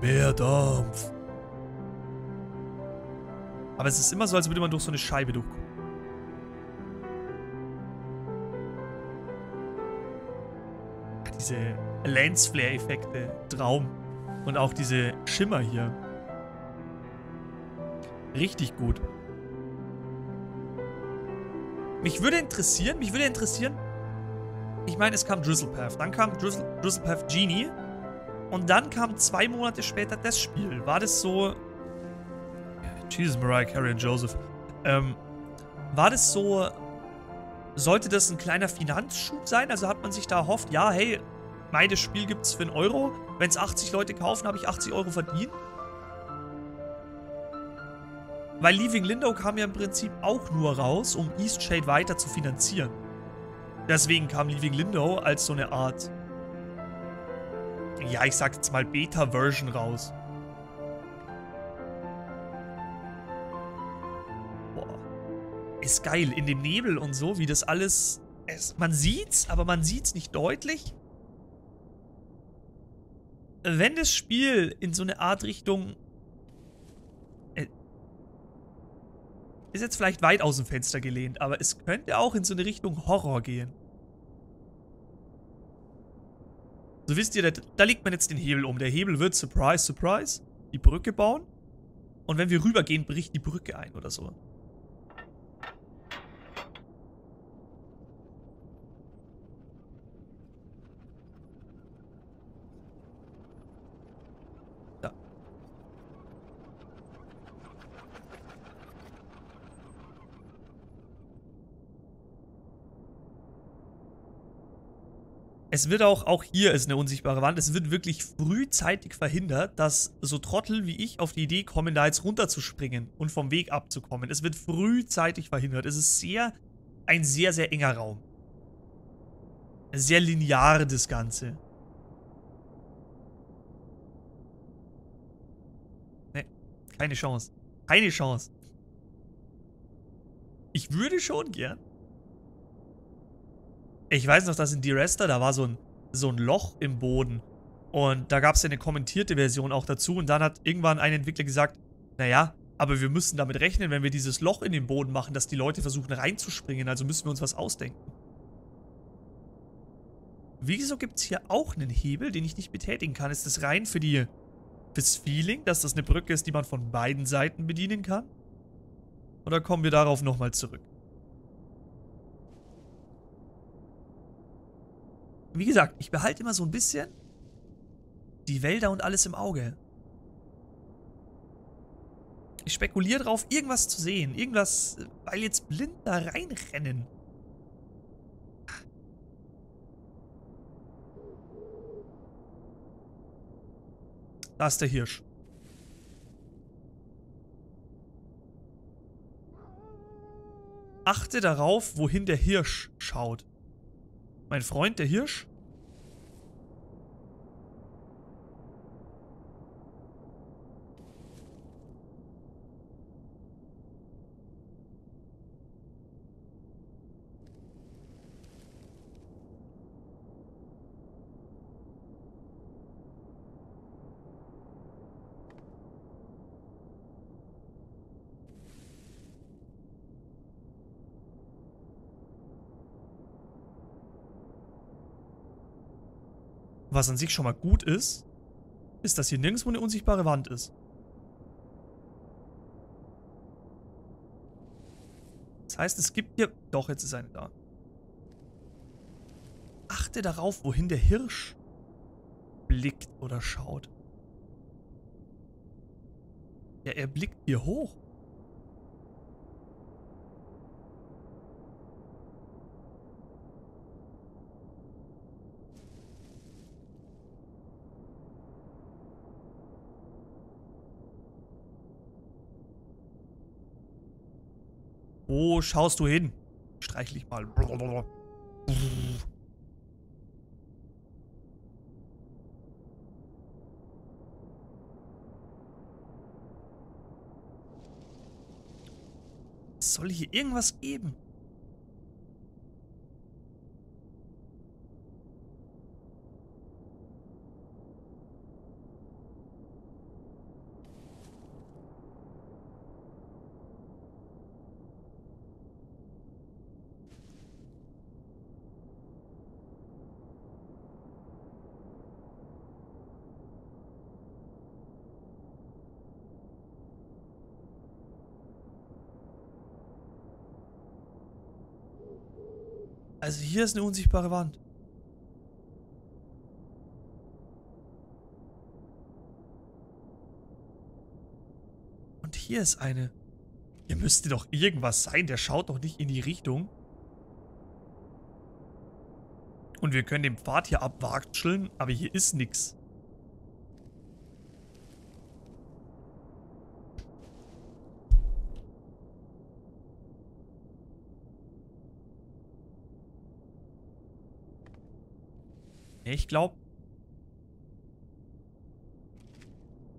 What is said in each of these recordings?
Mehr Dampf. Aber es ist immer so, als würde man durch so eine Scheibe durchgucken. Diese Lensflare-Effekte, Traum. Und auch diese Schimmer hier. Richtig gut. Mich würde interessieren, mich würde interessieren, ich meine, es kam Drizzlepath, dann kam Drizzle, Drizzlepath Genie und dann kam zwei Monate später das Spiel. War das so... Jesus, Mariah Carey und Joseph. Ähm, war das so... Sollte das ein kleiner Finanzschub sein? Also hat man sich da erhofft, ja, hey, mein Spiel gibt es für einen Euro. Wenn es 80 Leute kaufen, habe ich 80 Euro verdient. Weil Leaving Lindow kam ja im Prinzip auch nur raus, um Eastshade weiter zu finanzieren. Deswegen kam Leaving Lindow als so eine Art, ja, ich sag jetzt mal Beta-Version raus. Boah. Ist geil, in dem Nebel und so, wie das alles... Es, man sieht's, aber man sieht's nicht deutlich. Wenn das Spiel in so eine Art Richtung Ist jetzt vielleicht weit aus dem Fenster gelehnt, aber es könnte auch in so eine Richtung Horror gehen. So wisst ihr, da, da legt man jetzt den Hebel um. Der Hebel wird, surprise, surprise, die Brücke bauen. Und wenn wir rübergehen, bricht die Brücke ein oder so. Es wird auch, auch hier ist eine unsichtbare Wand, es wird wirklich frühzeitig verhindert, dass so Trottel wie ich auf die Idee kommen, da jetzt runterzuspringen und vom Weg abzukommen. Es wird frühzeitig verhindert. Es ist sehr, ein sehr, sehr enger Raum. Sehr linear das Ganze. Ne, keine Chance. Keine Chance. Ich würde schon gern. Ich weiß noch, dass in D-Rester, da war so ein, so ein Loch im Boden. Und da gab es ja eine kommentierte Version auch dazu. Und dann hat irgendwann ein Entwickler gesagt, naja, aber wir müssen damit rechnen, wenn wir dieses Loch in den Boden machen, dass die Leute versuchen reinzuspringen. Also müssen wir uns was ausdenken. Wieso gibt es hier auch einen Hebel, den ich nicht betätigen kann? Ist das rein für die fürs Feeling, dass das eine Brücke ist, die man von beiden Seiten bedienen kann? Oder kommen wir darauf nochmal zurück? Wie gesagt, ich behalte immer so ein bisschen die Wälder und alles im Auge. Ich spekuliere drauf, irgendwas zu sehen. Irgendwas, weil jetzt blind da reinrennen. Da ist der Hirsch. Achte darauf, wohin der Hirsch schaut. Mein Freund, der Hirsch? Was an sich schon mal gut ist, ist, dass hier nirgendwo eine unsichtbare Wand ist. Das heißt, es gibt hier... Doch, jetzt ist eine da. Achte darauf, wohin der Hirsch blickt oder schaut. Ja, er blickt hier hoch. Wo schaust du hin? Streichle ich mal. soll hier irgendwas geben? Also hier ist eine unsichtbare Wand. Und hier ist eine. Hier müsste doch irgendwas sein. Der schaut doch nicht in die Richtung. Und wir können den Pfad hier abwatscheln, aber hier ist nichts. Ich glaube...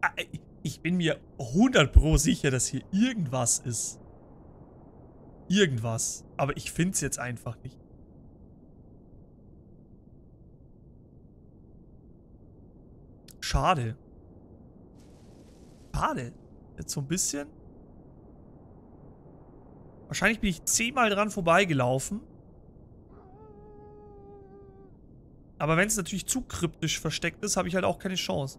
Ah, ich bin mir 100 pro sicher, dass hier irgendwas ist. Irgendwas. Aber ich finde es jetzt einfach nicht. Schade. Schade. Jetzt so ein bisschen. Wahrscheinlich bin ich zehnmal dran vorbeigelaufen. Aber wenn es natürlich zu kryptisch versteckt ist, habe ich halt auch keine Chance.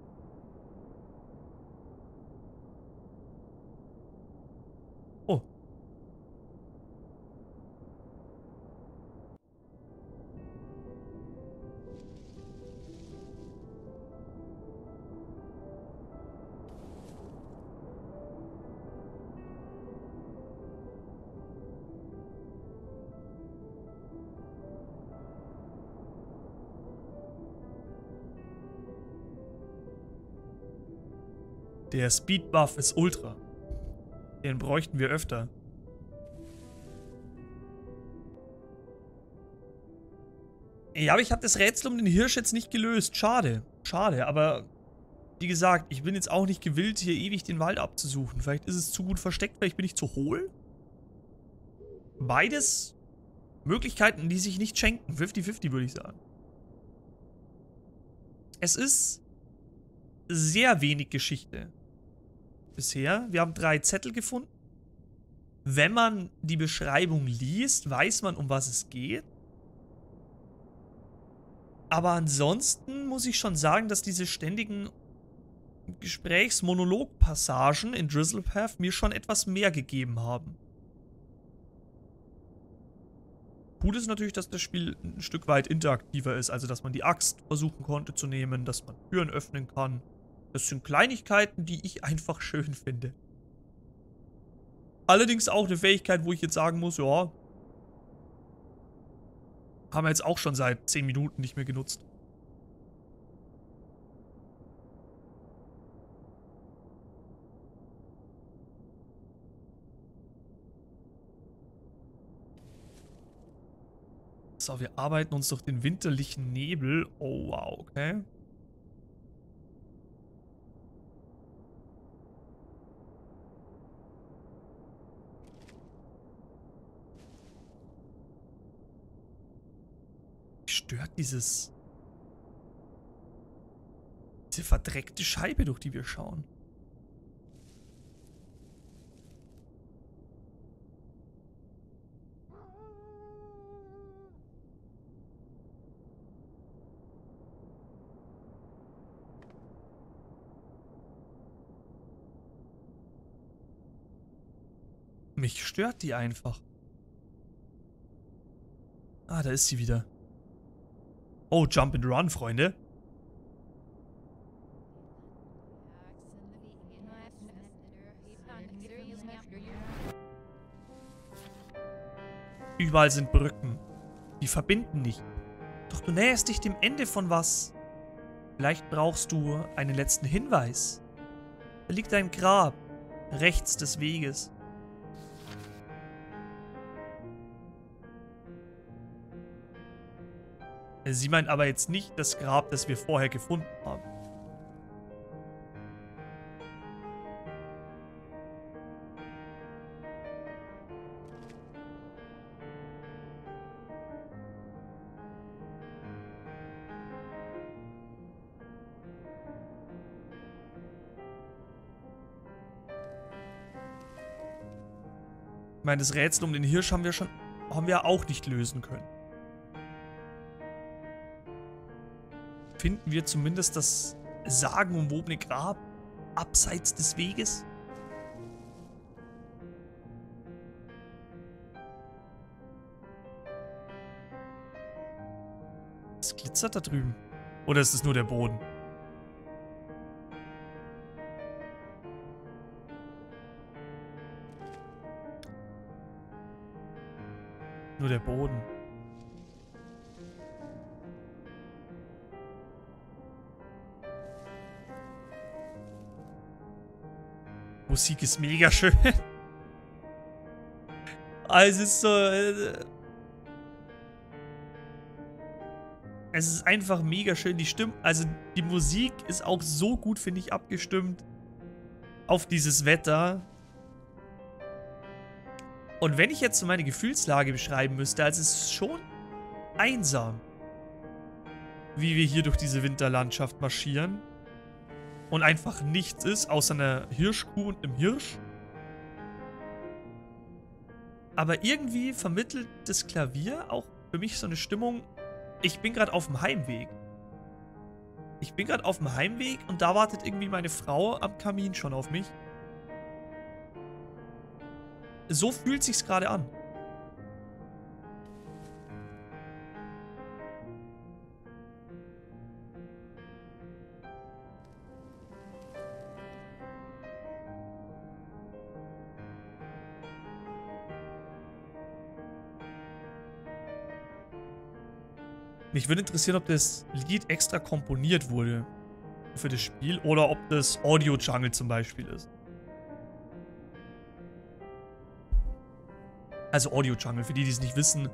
Der Speed Buff ist Ultra. Den bräuchten wir öfter. Ja, aber ich habe das Rätsel um den Hirsch jetzt nicht gelöst. Schade. Schade, aber wie gesagt, ich bin jetzt auch nicht gewillt, hier ewig den Wald abzusuchen. Vielleicht ist es zu gut versteckt, vielleicht bin ich zu hohl. Beides Möglichkeiten, die sich nicht schenken. 50-50 würde ich sagen. Es ist sehr wenig Geschichte bisher. Wir haben drei Zettel gefunden. Wenn man die Beschreibung liest, weiß man, um was es geht. Aber ansonsten muss ich schon sagen, dass diese ständigen Gesprächsmonologpassagen in Drizzlepath mir schon etwas mehr gegeben haben. Gut ist natürlich, dass das Spiel ein Stück weit interaktiver ist, also dass man die Axt versuchen konnte zu nehmen, dass man Türen öffnen kann. Das sind Kleinigkeiten, die ich einfach schön finde. Allerdings auch eine Fähigkeit, wo ich jetzt sagen muss, ja, haben wir jetzt auch schon seit 10 Minuten nicht mehr genutzt. So, wir arbeiten uns durch den winterlichen Nebel. Oh, wow, okay. Stört dieses... Diese verdreckte Scheibe, durch die wir schauen. Mich stört die einfach. Ah, da ist sie wieder. Oh, Jump and Run, Freunde. Überall sind Brücken. Die verbinden nicht. Doch du näherst dich dem Ende von was. Vielleicht brauchst du einen letzten Hinweis. Da liegt ein Grab, rechts des Weges. Sie meint aber jetzt nicht das Grab, das wir vorher gefunden haben. Ich meine, das Rätsel um den Hirsch haben wir schon, haben wir auch nicht lösen können. Finden wir zumindest das sagenumwobene Grab abseits des Weges? Es glitzert da drüben. Oder ist es nur der Boden? Nur der Boden. Musik ist mega schön. Also es ist so... Äh, es ist einfach mega schön. Die Stimme, also die Musik ist auch so gut, finde ich, abgestimmt auf dieses Wetter. Und wenn ich jetzt so meine Gefühlslage beschreiben müsste, also es ist schon einsam, wie wir hier durch diese Winterlandschaft marschieren. Und einfach nichts ist, außer einer Hirschkuh und einem Hirsch. Aber irgendwie vermittelt das Klavier auch für mich so eine Stimmung, ich bin gerade auf dem Heimweg. Ich bin gerade auf dem Heimweg und da wartet irgendwie meine Frau am Kamin schon auf mich. So fühlt sich's gerade an. Mich würde interessieren, ob das Lied extra komponiert wurde für das Spiel oder ob das Audio Jungle zum Beispiel ist. Also Audio Jungle, für die, die es nicht wissen,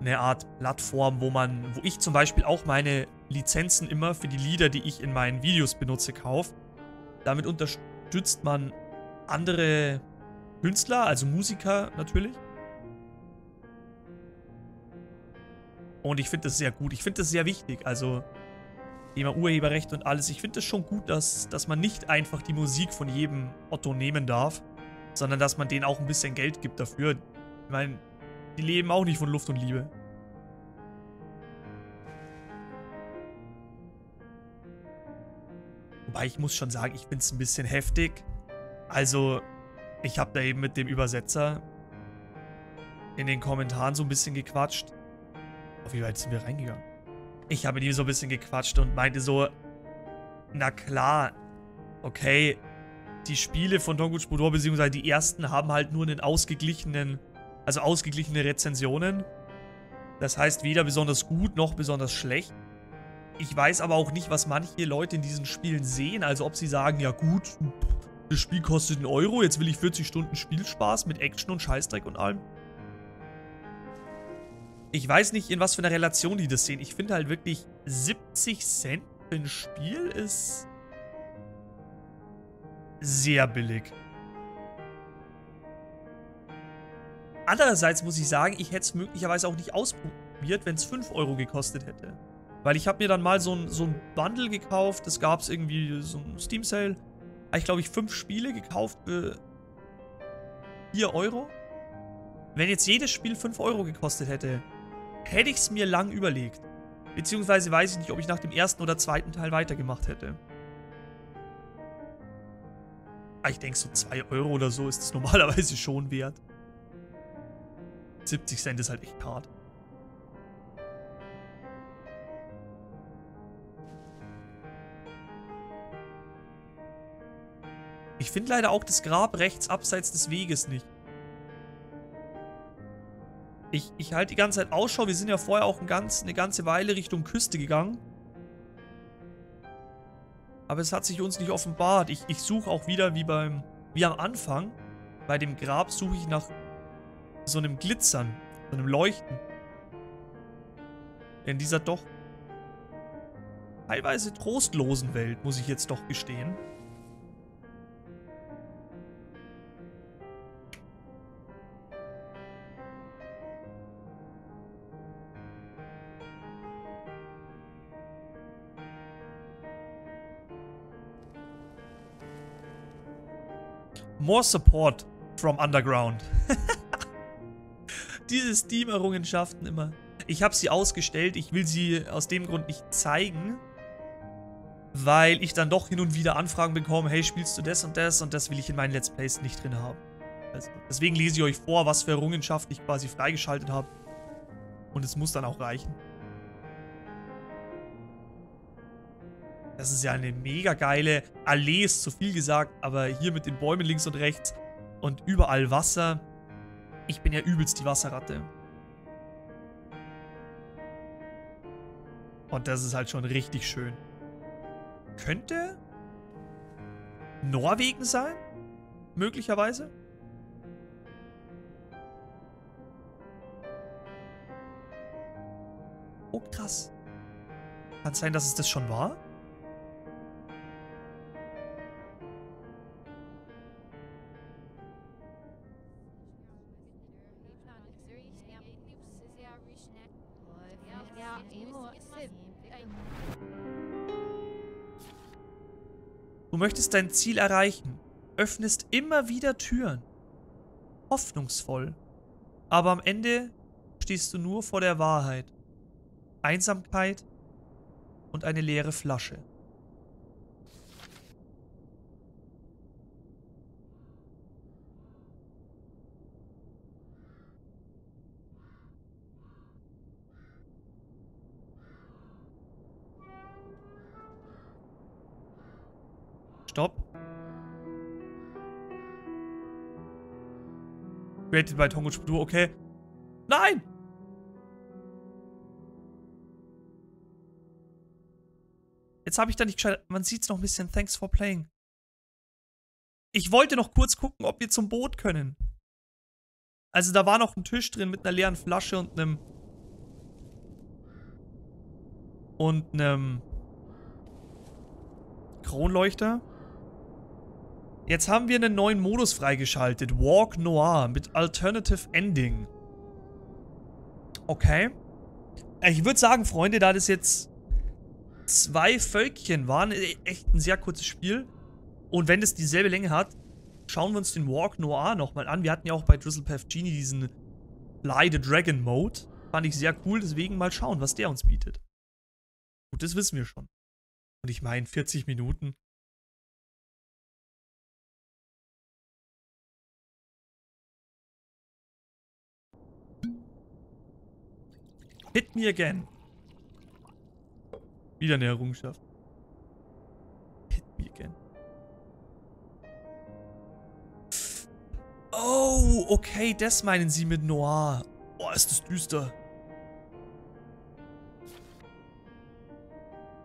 eine Art Plattform, wo man, wo ich zum Beispiel auch meine Lizenzen immer für die Lieder, die ich in meinen Videos benutze, kaufe. Damit unterstützt man andere Künstler, also Musiker natürlich. Und ich finde das sehr gut. Ich finde das sehr wichtig. Also, Thema Urheberrecht und alles. Ich finde es schon gut, dass, dass man nicht einfach die Musik von jedem Otto nehmen darf, sondern dass man denen auch ein bisschen Geld gibt dafür. Ich meine, die leben auch nicht von Luft und Liebe. Wobei ich muss schon sagen, ich finde es ein bisschen heftig. Also, ich habe da eben mit dem Übersetzer in den Kommentaren so ein bisschen gequatscht. Auf wie weit sind wir reingegangen? Ich habe die so ein bisschen gequatscht und meinte so, na klar, okay, die Spiele von Tonguch Budor, beziehungsweise die ersten, haben halt nur einen ausgeglichenen, also ausgeglichene Rezensionen. Das heißt weder besonders gut noch besonders schlecht. Ich weiß aber auch nicht, was manche Leute in diesen Spielen sehen. Also ob sie sagen, ja gut, das Spiel kostet einen Euro, jetzt will ich 40 Stunden Spielspaß mit Action und Scheißdreck und allem. Ich weiß nicht, in was für einer Relation die das sehen. Ich finde halt wirklich 70 Cent für ein Spiel ist sehr billig. Andererseits muss ich sagen, ich hätte es möglicherweise auch nicht ausprobiert, wenn es 5 Euro gekostet hätte. Weil ich habe mir dann mal so ein, so ein Bundle gekauft, das gab es irgendwie, so ein Steam Sale. Habe ich glaube ich 5 Spiele gekauft für 4 Euro. Wenn jetzt jedes Spiel 5 Euro gekostet hätte, hätte ich es mir lang überlegt. Beziehungsweise weiß ich nicht, ob ich nach dem ersten oder zweiten Teil weitergemacht hätte. Ah, ich denke, so 2 Euro oder so ist es normalerweise schon wert. 70 Cent ist halt echt hart. Ich finde leider auch das Grab rechts abseits des Weges nicht. Ich, ich halte die ganze Zeit Ausschau. Wir sind ja vorher auch ein ganz, eine ganze Weile Richtung Küste gegangen. Aber es hat sich uns nicht offenbart. Ich, ich suche auch wieder wie beim wie am Anfang. Bei dem Grab suche ich nach so einem Glitzern, so einem Leuchten. In dieser doch teilweise trostlosen Welt, muss ich jetzt doch gestehen. More support from underground. Diese Steam-Errungenschaften immer. Ich habe sie ausgestellt. Ich will sie aus dem Grund nicht zeigen. Weil ich dann doch hin und wieder Anfragen bekomme, hey, spielst du das und das? Und das will ich in meinen Let's Plays nicht drin haben. Also, deswegen lese ich euch vor, was für Errungenschaften ich quasi freigeschaltet habe. Und es muss dann auch reichen. Das ist ja eine mega geile Allee, ist zu viel gesagt, aber hier mit den Bäumen links und rechts und überall Wasser. Ich bin ja übelst die Wasserratte. Und das ist halt schon richtig schön. Könnte Norwegen sein? Möglicherweise? Oh, krass. Kann sein, dass es das schon war? Du möchtest dein Ziel erreichen, öffnest immer wieder Türen. Hoffnungsvoll. Aber am Ende stehst du nur vor der Wahrheit. Einsamkeit und eine leere Flasche. Stopp. Created by Tongo Spur, okay. Nein! Jetzt habe ich da nicht gescheit. Man sieht es noch ein bisschen. Thanks for playing. Ich wollte noch kurz gucken, ob wir zum Boot können. Also da war noch ein Tisch drin mit einer leeren Flasche und einem... Und einem... Kronleuchter. Jetzt haben wir einen neuen Modus freigeschaltet. Walk Noir mit Alternative Ending. Okay. Ich würde sagen, Freunde, da das jetzt zwei Völkchen waren, e, echt ein sehr kurzes Spiel. Und wenn es dieselbe Länge hat, schauen wir uns den Walk Noir nochmal an. Wir hatten ja auch bei Drizzlepath Genie diesen Fly the Dragon Mode. Fand ich sehr cool, deswegen mal schauen, was der uns bietet. Gut, das wissen wir schon. Und ich meine, 40 Minuten Hit me again. Wieder eine Errungenschaft. Hit me again. Oh, okay, das meinen sie mit Noir. Oh, ist das düster.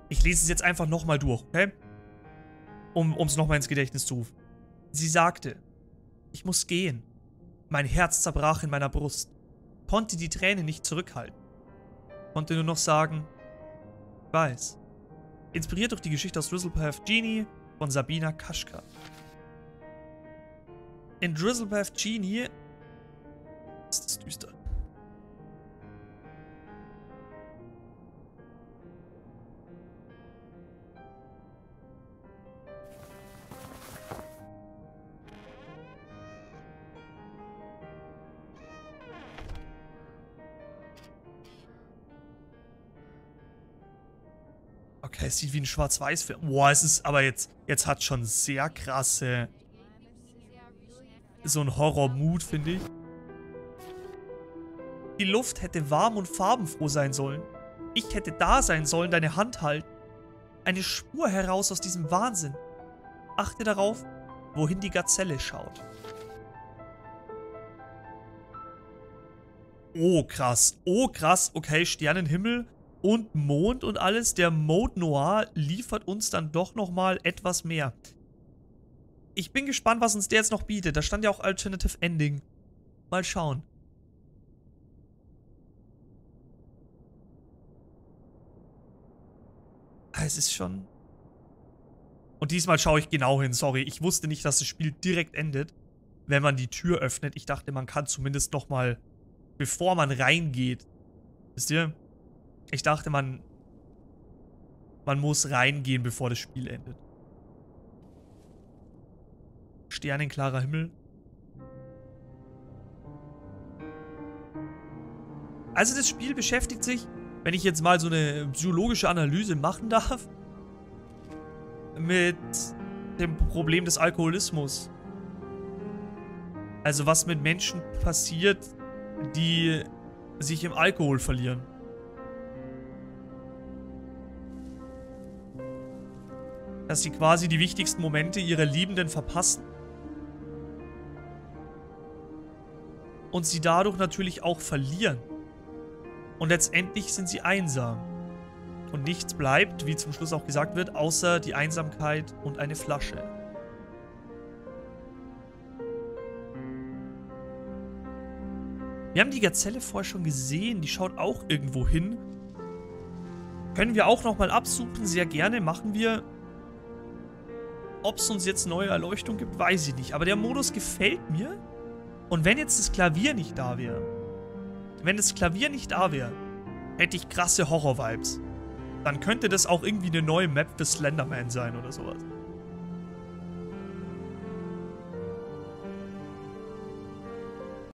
Ich lese es jetzt einfach nochmal durch, okay? Um es nochmal ins Gedächtnis zu rufen. Sie sagte, ich muss gehen. Mein Herz zerbrach in meiner Brust. Konnte die Tränen nicht zurückhalten konnte nur noch sagen, weiß. Inspiriert durch die Geschichte aus Drizzlepath Genie von Sabina Kaschka. In Drizzlepath Genie ist es düster. Okay, es sieht wie ein Schwarz-Weiß-Film. Boah, es ist aber jetzt, jetzt hat schon sehr krasse, so ein Horror-Mood, finde ich. Die Luft hätte warm und farbenfroh sein sollen. Ich hätte da sein sollen, deine Hand halten. Eine Spur heraus aus diesem Wahnsinn. Achte darauf, wohin die Gazelle schaut. Oh, krass. Oh, krass. Okay, Sternenhimmel und Mond und alles. Der Mode Noir liefert uns dann doch nochmal etwas mehr. Ich bin gespannt, was uns der jetzt noch bietet. Da stand ja auch Alternative Ending. Mal schauen. Ah, es ist schon... Und diesmal schaue ich genau hin, sorry. Ich wusste nicht, dass das Spiel direkt endet, wenn man die Tür öffnet. Ich dachte, man kann zumindest nochmal, bevor man reingeht, wisst ihr, ich dachte, man, man muss reingehen, bevor das Spiel endet. Sternenklarer Himmel. Also das Spiel beschäftigt sich, wenn ich jetzt mal so eine psychologische Analyse machen darf, mit dem Problem des Alkoholismus. Also was mit Menschen passiert, die sich im Alkohol verlieren. Dass sie quasi die wichtigsten Momente ihrer Liebenden verpassen. Und sie dadurch natürlich auch verlieren. Und letztendlich sind sie einsam. Und nichts bleibt, wie zum Schluss auch gesagt wird, außer die Einsamkeit und eine Flasche. Wir haben die Gazelle vorher schon gesehen. Die schaut auch irgendwo hin. Können wir auch nochmal absuchen. Sehr gerne machen wir. Ob es uns jetzt neue Erleuchtung gibt, weiß ich nicht. Aber der Modus gefällt mir. Und wenn jetzt das Klavier nicht da wäre, wenn das Klavier nicht da wäre, hätte ich krasse Horror-Vibes. Dann könnte das auch irgendwie eine neue Map für Slenderman sein oder sowas.